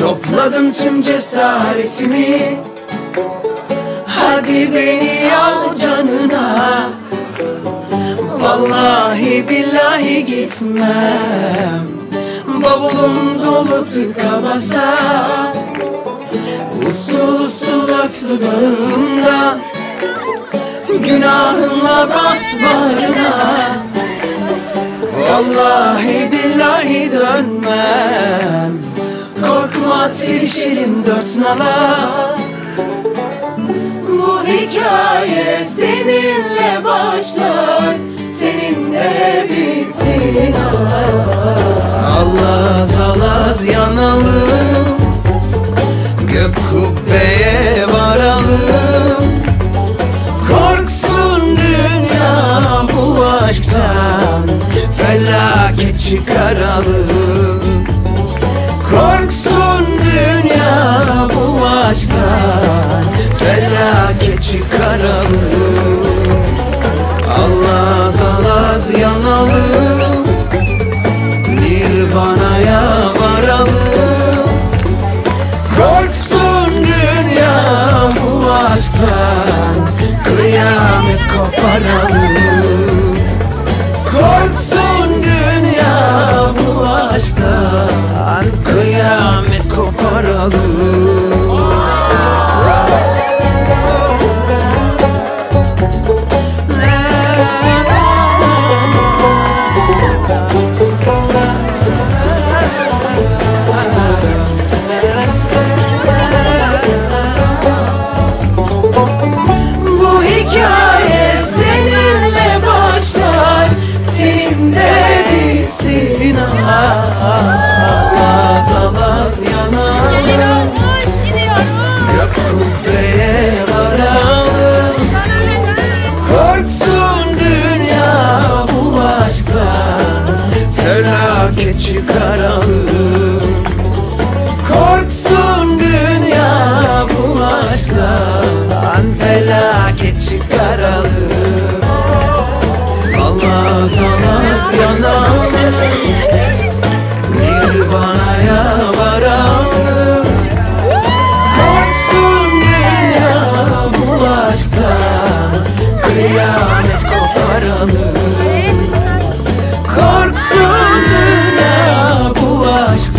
Topladım tüm cesaretimi. Hadi beni al canına. Vallahi billahi gitmem. Bavulum dolu tıka basa Usul usul öp dudağımda Günahımla bas bağrına. Vallahi billahi dönmem. Korkma sevişelim dört nala. Bu hikaye seninle başlar çıkaralım. Korksun dünya bu aşktan Felaket çıkaralım. Allaz alaz yanalım Nirvana'ya Kıyamet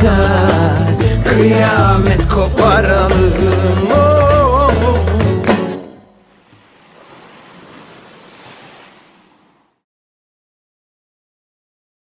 dünya bu aşktan Kıyamet koparalım